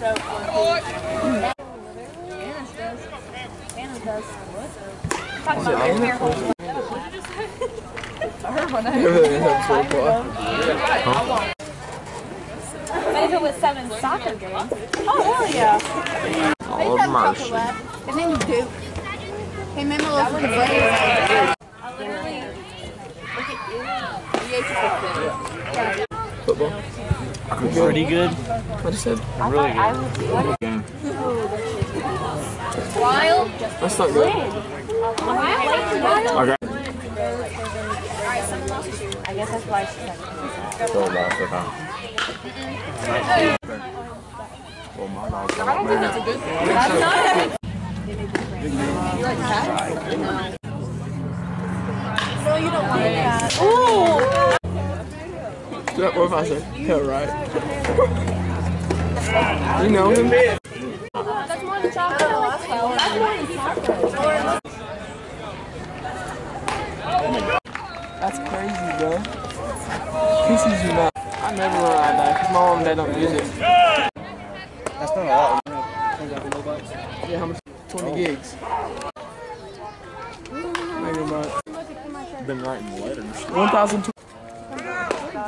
But if it was seven soccer games, oh hell yeah. Old Martian. And then Duke. Hey, remember those with the Braves? Football. Pretty good. What I said. Really good. Game. That's not good. Okay. I guess that's why she said. So lost, okay. Well, my dog's I don't think that's a good thing. Yeah, what if I said, yeah, right? you know him? That's more than chocolate. That's more than chocolate. That's crazy, bro. Pisses you not. I never run like that because my mom and dad don't use it. That's not a lot. Yeah, how much? 20 gigs. Oh. Megabyte. Been writing letters. 1,000.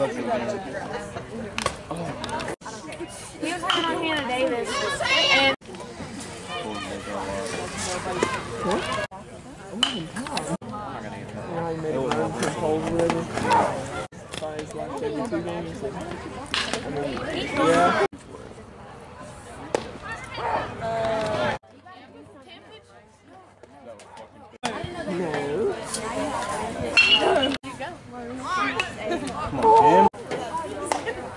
He was having on Hannah Davis. And Yeah, he made it run his holes or whatever. Size like 72 games. I mean, yeah. No.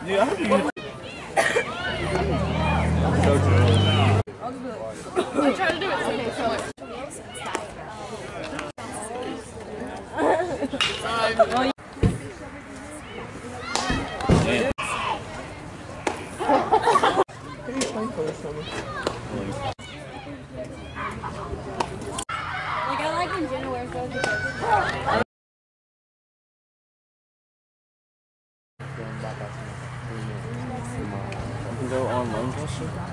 Yeah, I hope you Who are you playing for this summer? like I like when Jenna wears those because I can go on loan question.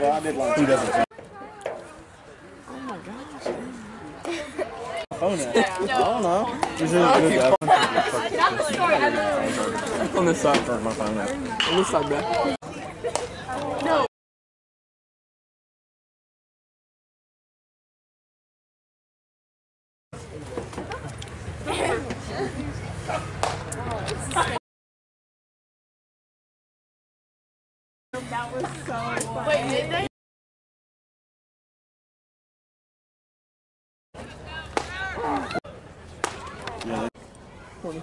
Well, I did like Who doesn't? Oh my gosh. phone at? I don't know. Is it On this side. Turn my phone up. On this side, back. Yeah. Twenty.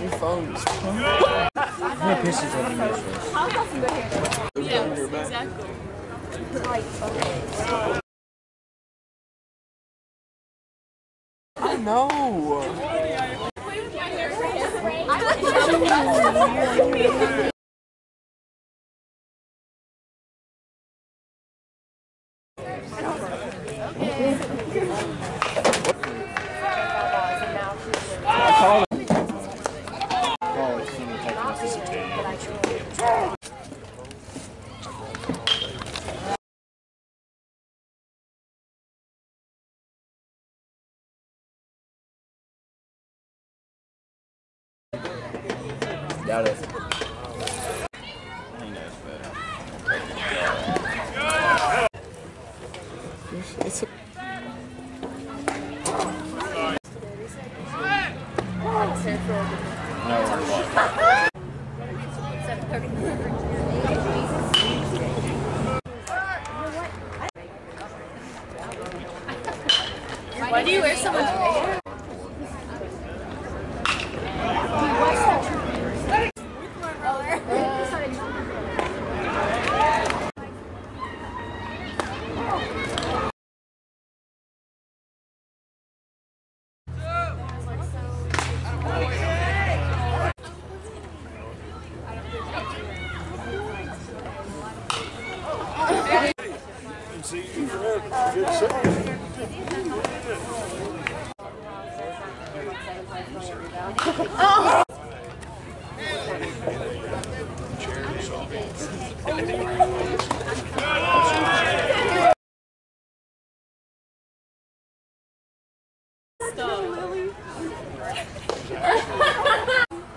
Your phone's How many pieces have you made? on your back. I know. Call Doubt it. It's a, Why do you wear so much?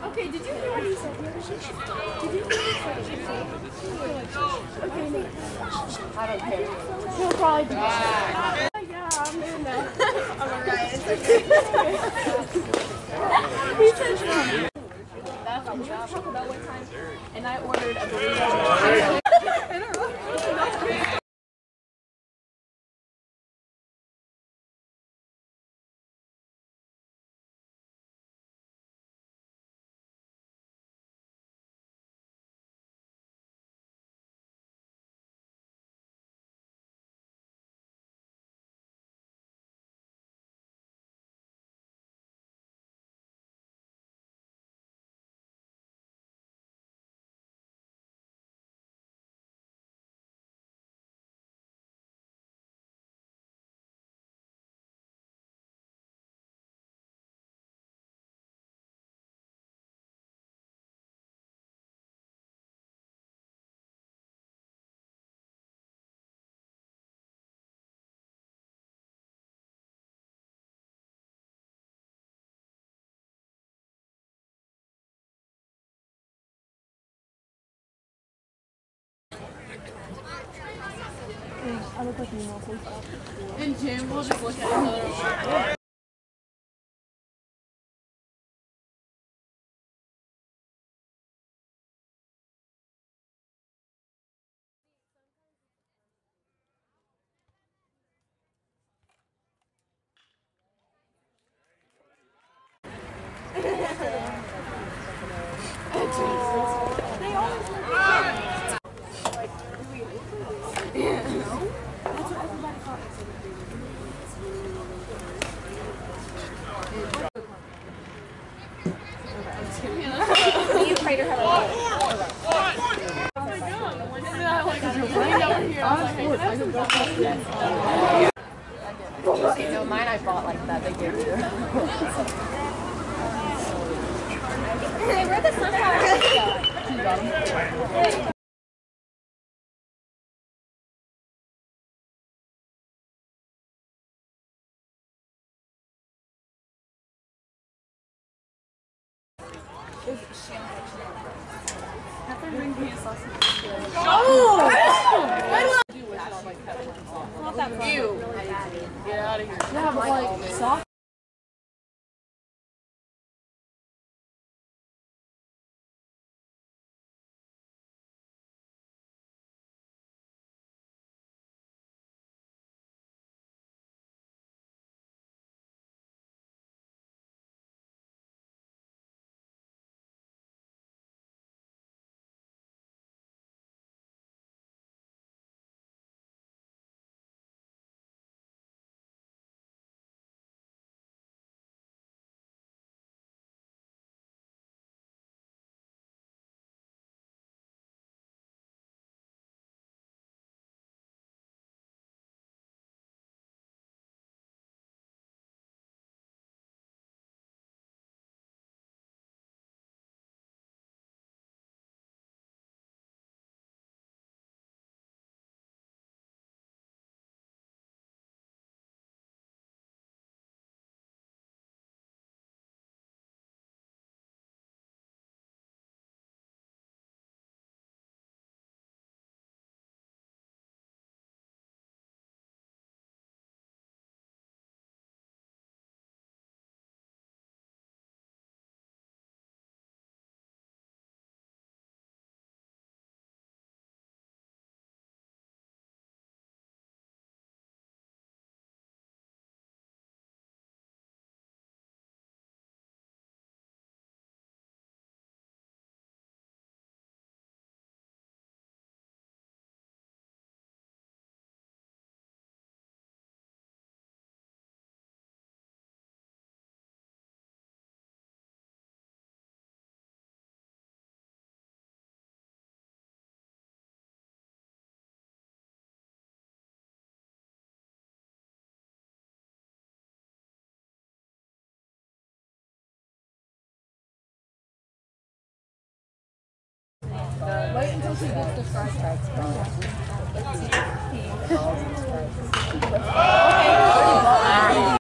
Okay, did you hear what he said? Did you hear what he said? Okay. I don't care. Probably. Yeah, I'm doing that. I'm alright. It's okay. he said, we were talking about one time, and I ordered a burrito. Ale tak nie ma. Może głośno No, mine I bought like that. They gave you. hey, where the sunflowers? Oh! out of here. Yeah, until